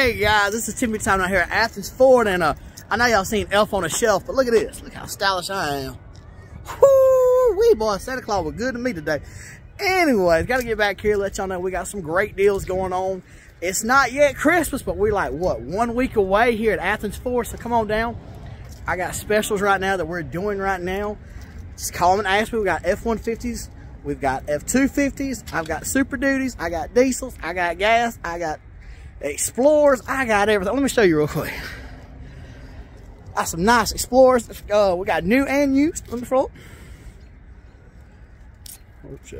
Hey guys, this is Timmy Time out here at Athens Ford, and uh, I know y'all seen Elf on a Shelf, but look at this. Look how stylish I am. Woo wee boy, Santa Claus was good to me today. Anyways, gotta get back here, let y'all know we got some great deals going on. It's not yet Christmas, but we're like, what, one week away here at Athens Ford, so come on down. I got specials right now that we're doing right now. Just call them and ask me. We got F-150s, we've got F-250s, I've got Super Duties, I got diesels, I got gas, I got Explorers, I got everything. Let me show you real quick. Got some nice Explorers. Uh, we got new and used on the front. Oh, shit.